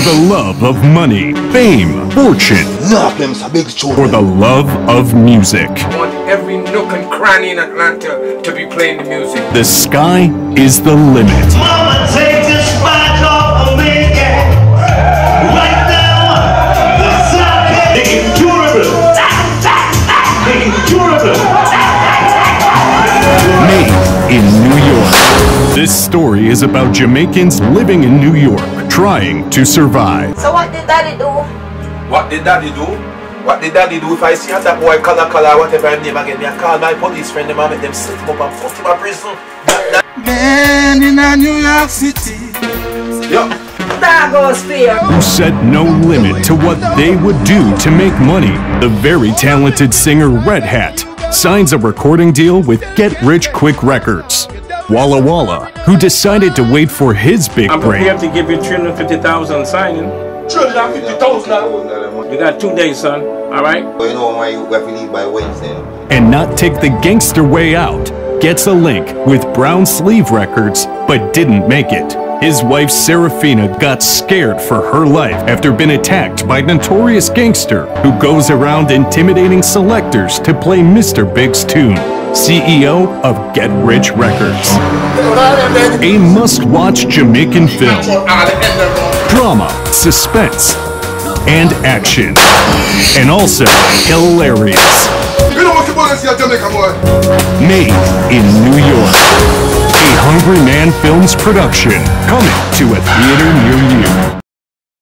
For the love of money, fame, fortune, Knock a big tune. for the love of music. I want every nook and cranny in Atlanta to be playing the music. The sky is the limit. Mama, take this spot off of me, yeah. Right now, the sun is incurable. Incurable. Made in New York. This story is about Jamaicans living in New York, trying to survive. So what did daddy do? What did daddy do? What did daddy do if I see that boy color color whatever his name again? Me I call my police friend them and make them set him up and put him in prison. Man in a New York City. yo. That goes fear. Who set no limit to what they would do to make money. The very talented singer Redhot signs a recording deal with Get Rich Quick Records. Walla Walla, who decided to wait for his big I'm break, prepared to give you 350,000 signing. 350,000 You got two days, son. All right? But you know why you have to leave by Wednesday. and not take the gangster way out, gets a link with Brown Sleeve Records, but didn't make it. His wife Serafina got scared for her life after being attacked by a notorious gangster who goes around intimidating selectors to play Mr. Big's tune. CEO of Get Rich Records. A must-watch Jamaican film. Drama, suspense, and action. And also hilarious. You know what you want to see a Jamaica boy? Made in New York. A Hungry Man Films production coming to a theater near you.